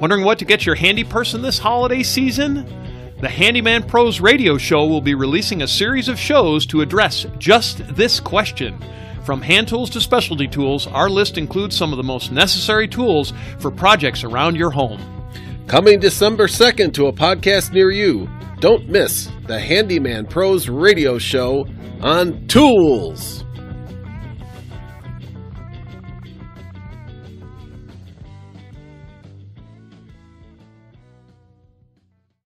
Wondering what to get your handy person this holiday season? The Handyman Pros radio show will be releasing a series of shows to address just this question. From hand tools to specialty tools, our list includes some of the most necessary tools for projects around your home. Coming December 2nd to a podcast near you. Don't miss the Handyman Pros radio show on tools.